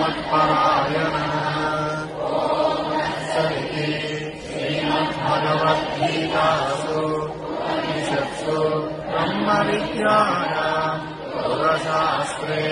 मत्परायणः सरिते श्रीमद्भगवद्गीतासु उपनिषत्सु ब्रह्मविद्यायाम् पुरशास्त्रे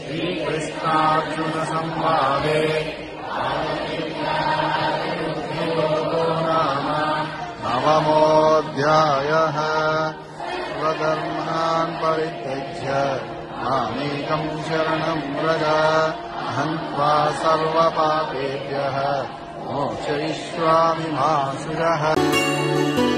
श्रीकृष्णार्जुनसंवादे नाम नवमोऽध्यायः स्वधर्मान् परित्यज्य मामेकम् शरणम् व्रज। हन्त्वा सर्वपापेभ्यः। मोक्षयिष्यामि मा सुरः